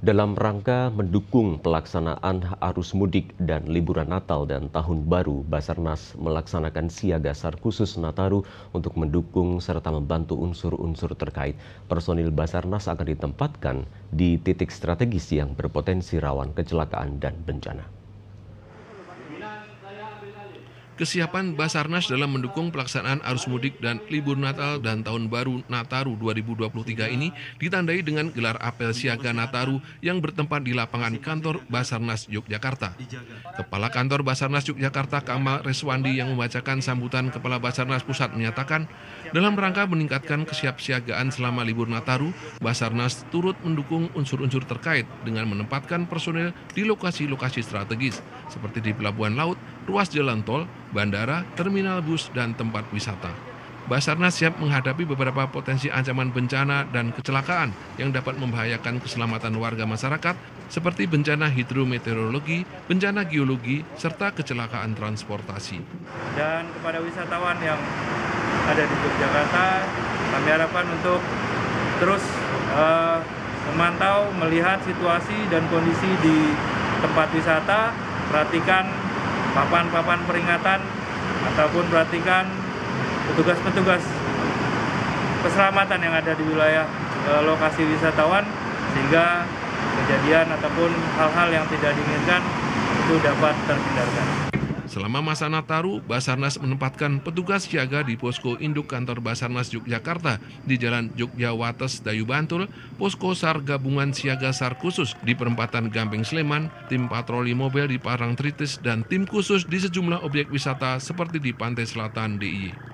Dalam rangka mendukung pelaksanaan arus mudik dan liburan Natal dan Tahun Baru, Basarnas melaksanakan siaga SAR khusus Nataru untuk mendukung serta membantu unsur-unsur terkait. Personil Basarnas akan ditempatkan di titik strategis yang berpotensi rawan kecelakaan dan bencana. Kesiapan Basarnas dalam mendukung pelaksanaan arus mudik dan libur Natal dan Tahun Baru Nataru 2023 ini ditandai dengan gelar apel siaga Nataru yang bertempat di lapangan kantor Basarnas Yogyakarta. Kepala kantor Basarnas Yogyakarta Kamal Reswandi yang membacakan sambutan Kepala Basarnas Pusat menyatakan, dalam rangka meningkatkan kesiapsiagaan selama libur Nataru, Basarnas turut mendukung unsur-unsur terkait dengan menempatkan personel di lokasi-lokasi strategis seperti di pelabuhan laut, ruas jalan tol, bandara, terminal bus, dan tempat wisata. Basarnas siap menghadapi beberapa potensi ancaman bencana dan kecelakaan yang dapat membahayakan keselamatan warga masyarakat seperti bencana hidrometeorologi, bencana geologi, serta kecelakaan transportasi. Dan kepada wisatawan yang ada di Yogyakarta, kami harapkan untuk terus uh, memantau, melihat situasi dan kondisi di tempat wisata, perhatikan papan-papan peringatan ataupun perhatikan petugas-petugas keselamatan yang ada di wilayah e, lokasi wisatawan sehingga kejadian ataupun hal-hal yang tidak diinginkan itu dapat terhindarkan. Selama masa Nataru, Basarnas menempatkan petugas siaga di posko induk kantor Basarnas Yogyakarta di Jalan Yogyawates, Dayu Bantul, posko SAR gabungan siaga SAR khusus di perempatan Gamping Sleman, tim patroli mobil di Parang Tritis, dan tim khusus di sejumlah objek wisata seperti di Pantai Selatan DIY.